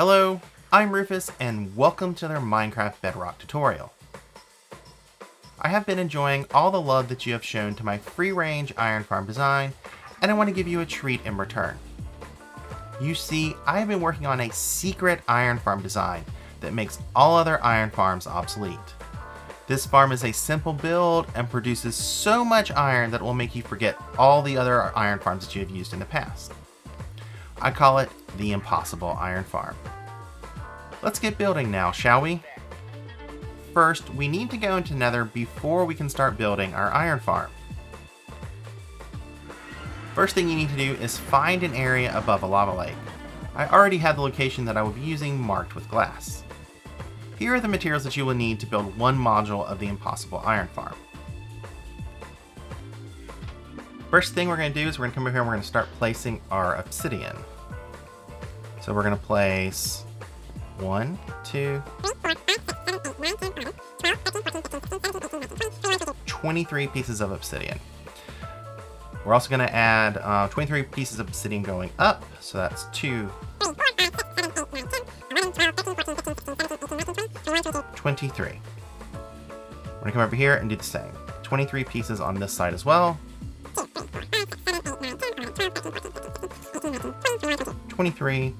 Hello, I'm Rufus and welcome to their Minecraft Bedrock tutorial. I have been enjoying all the love that you have shown to my free-range iron farm design and I want to give you a treat in return. You see, I have been working on a secret iron farm design that makes all other iron farms obsolete. This farm is a simple build and produces so much iron that it will make you forget all the other iron farms that you have used in the past. I call it the Impossible Iron Farm. Let's get building now, shall we? First, we need to go into Nether before we can start building our iron farm. First thing you need to do is find an area above a lava lake. I already have the location that I will be using marked with glass. Here are the materials that you will need to build one module of the Impossible Iron Farm. First thing we're going to do is we're to come over here and we're to start placing our obsidian. So we're going to place one, two, 23 pieces of obsidian. We're also going to add uh, 23 pieces of obsidian going up, so that's two, 23. We're gonna come over here and do the same. 23 pieces on this side as well. 23,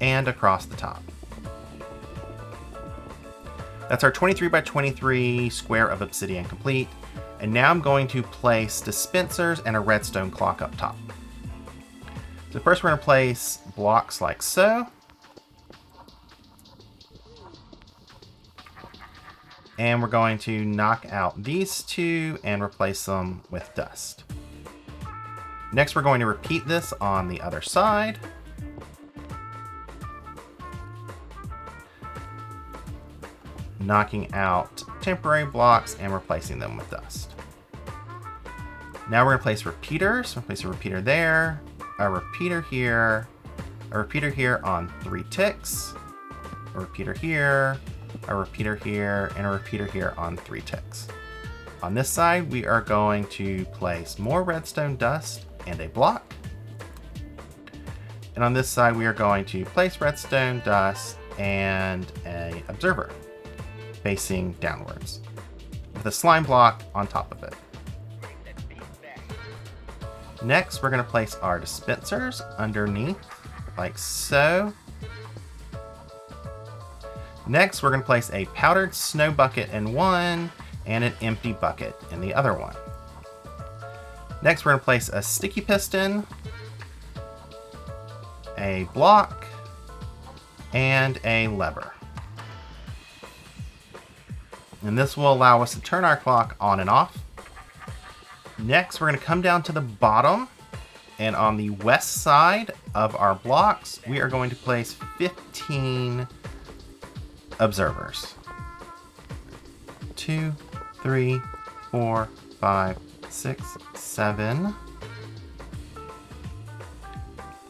and across the top. That's our 23 by 23 square of obsidian complete. And now I'm going to place dispensers and a redstone clock up top. So first we're going to place blocks like so. And we're going to knock out these two and replace them with dust. Next, we're going to repeat this on the other side. Knocking out temporary blocks and replacing them with dust. Now we're going to place repeaters. We'll place a repeater there, a repeater here, a repeater here on three ticks, a repeater here, a repeater here, and a repeater here on three ticks. On this side, we are going to place more redstone dust and a block. And on this side, we are going to place redstone dust and a observer facing downwards with a slime block on top of it. Next, we're going to place our dispensers underneath like so Next, we're going to place a powdered snow bucket in one and an empty bucket in the other one. Next, we're going to place a sticky piston, a block, and a lever. And this will allow us to turn our clock on and off. Next, we're going to come down to the bottom and on the west side of our blocks, we are going to place 15 observers. Two, three, four, five, six, seven.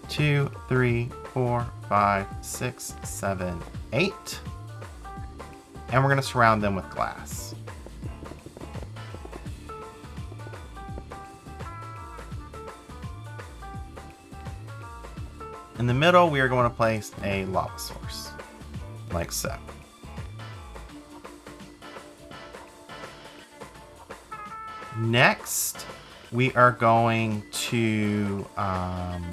Two, three, four, five, six, seven, eight. And we're going to surround them with glass. In the middle, we are going to place a lava source, like so. Next, we are going to um,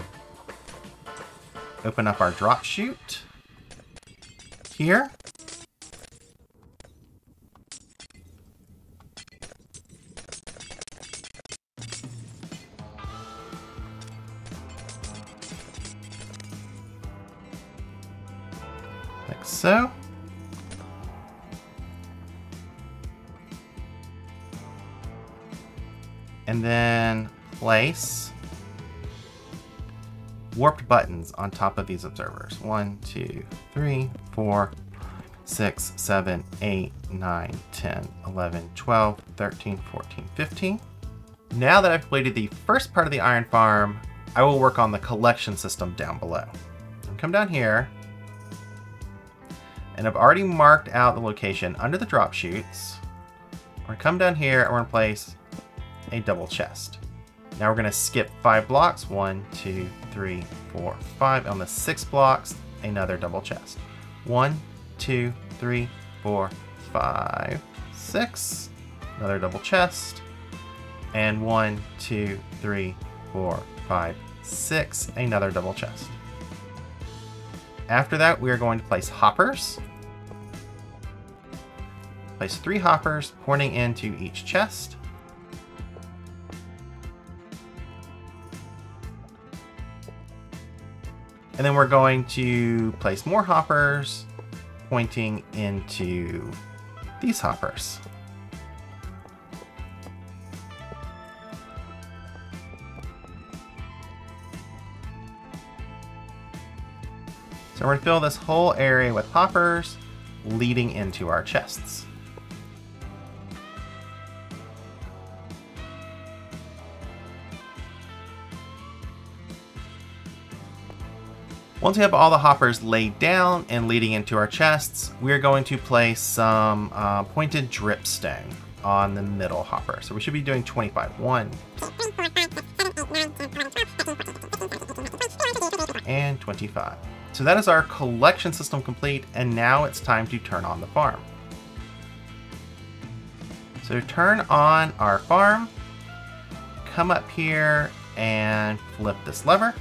open up our drop chute here. Like so. And then place warped buttons on top of these observers. One, two, three, four, six, seven, eight, nine, 10, 11, 12, 13, 14, 15. Now that I've completed the first part of the iron farm, I will work on the collection system down below. come down here, and I've already marked out the location under the drop chutes. We're gonna come down here and we're gonna place a double chest. Now we're going to skip five blocks. One, two, three, four, five. On the six blocks, another double chest. One, two, three, four, five, six, another double chest. And one, two, three, four, five, six, another double chest. After that, we are going to place hoppers. Place three hoppers pointing into each chest. And then we're going to place more hoppers pointing into these hoppers. So we're going to fill this whole area with hoppers leading into our chests. Once we have all the hoppers laid down and leading into our chests, we're going to place some uh, pointed dripstone on the middle hopper. So we should be doing 25. One. And 25. So that is our collection system complete, and now it's time to turn on the farm. So turn on our farm, come up here and flip this lever.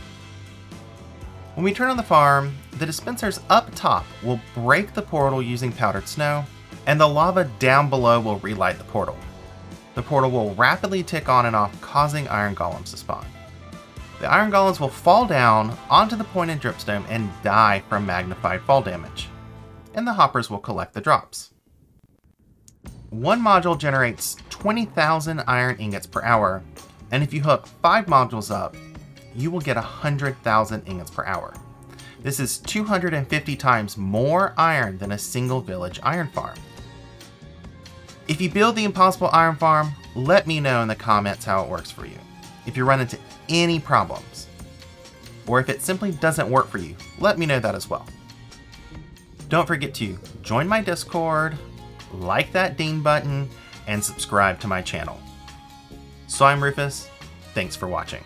When we turn on the farm, the dispensers up top will break the portal using powdered snow, and the lava down below will relight the portal. The portal will rapidly tick on and off, causing iron golems to spawn. The iron golems will fall down onto the pointed dripstone and die from magnified fall damage, and the hoppers will collect the drops. One module generates 20,000 iron ingots per hour, and if you hook 5 modules up, you will get 100,000 ingots per hour. This is 250 times more iron than a single village iron farm. If you build the Impossible Iron Farm, let me know in the comments how it works for you. If you run into any problems, or if it simply doesn't work for you, let me know that as well. Don't forget to join my Discord, like that ding button, and subscribe to my channel. So I'm Rufus, thanks for watching.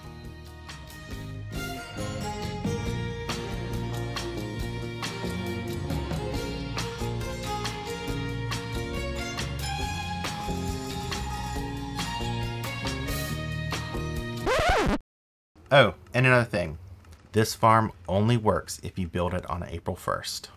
Oh, and another thing. This farm only works if you build it on April 1st.